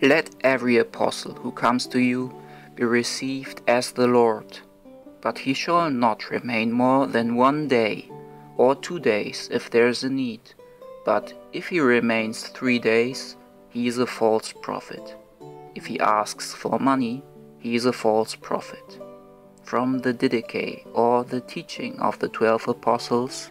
Let every apostle who comes to you be received as the Lord, but he shall not remain more than one day, or two days if there is a need. But if he remains three days, he is a false prophet. If he asks for money, he is a false prophet. From the Didache, or the teaching of the twelve apostles,